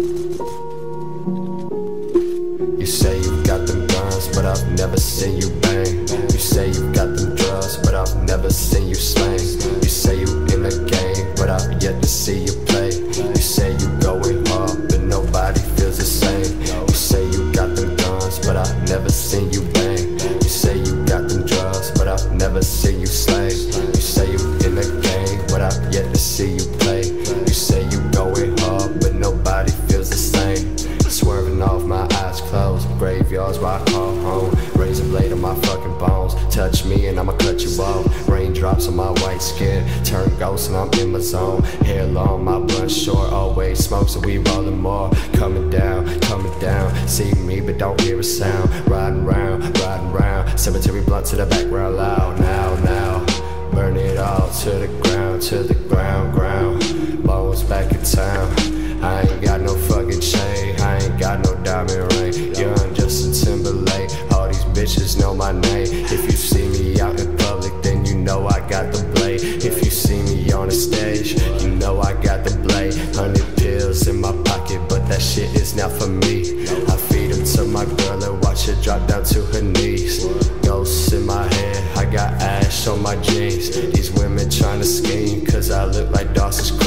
You say you got them guns, but I've never seen you bang. You say you got them drugs, but I've never seen you slang. You say you in the game, but I've yet to see you play. You say you going hard, but nobody feels the same. You say you got them guns, but I've never seen you bang. You say you got them drugs, but I've never seen you slang. You say you in the game, but I've yet to see you graveyards where I call home. Razor blade on my fucking bones. Touch me and I'ma cut you off. Raindrops on my white skin, turn ghost and I'm in my zone. Hair long, my blunt short, always smoke, so we rolling more. Coming down, coming down. See me, but don't hear a sound. Riding round, riding round. Cemetery blunt to the background loud. Now, now. Burn it all to the ground, to the ground, ground. Bones back in town. I ain't got no fucking chain, I ain't got no diamond bitches know my name. If you see me out in public, then you know I got the blade. If you see me on the stage, you know I got the blade. Hundred pills in my pocket, but that shit is not for me. I feed them to my girl and watch her drop down to her knees. Ghosts in my head, I got ash on my jeans. These women trying to scheme, cause I look like Dawson's